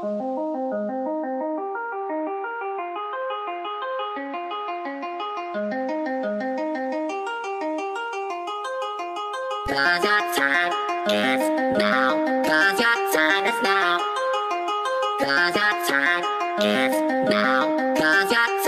Cause your time is now. Cause your time is now. Cause your time is now. Cause your